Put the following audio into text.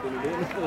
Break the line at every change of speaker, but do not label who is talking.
this. So